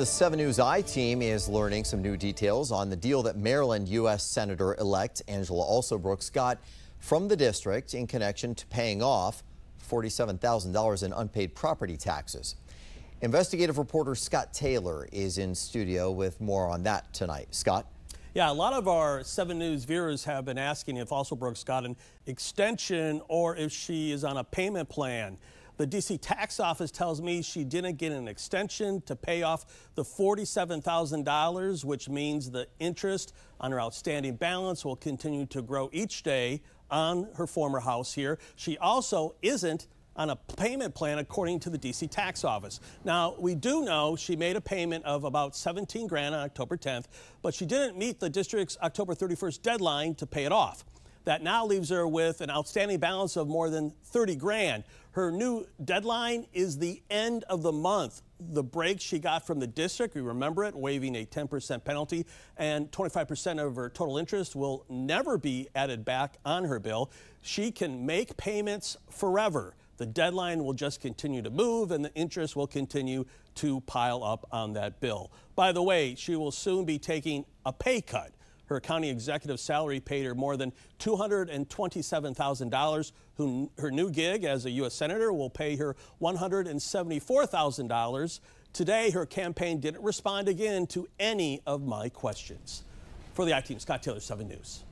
The 7 News I team is learning some new details on the deal that Maryland U.S. Senator elect Angela Alsobrooks got from the district in connection to paying off $47,000 in unpaid property taxes. Investigative reporter Scott Taylor is in studio with more on that tonight. Scott? Yeah, a lot of our 7 News viewers have been asking if Alsobrooks got an extension or if she is on a payment plan. The D.C. tax office tells me she didn't get an extension to pay off the $47,000, which means the interest on her outstanding balance will continue to grow each day on her former house here. She also isn't on a payment plan according to the DC tax office. Now, we do know she made a payment of about 17 grand on October 10th, but she didn't meet the district's October 31st deadline to pay it off. That now leaves her with an outstanding balance of more than 30 grand. Her new deadline is the end of the month. The break she got from the district, we remember it, waiving a 10% penalty, and 25% of her total interest will never be added back on her bill. She can make payments forever. The deadline will just continue to move and the interest will continue to pile up on that bill. By the way, she will soon be taking a pay cut. Her county executive salary paid her more than $227,000. Her new gig as a U.S. Senator will pay her $174,000. Today, her campaign didn't respond again to any of my questions. For the I-Team, Scott Taylor, 7 News.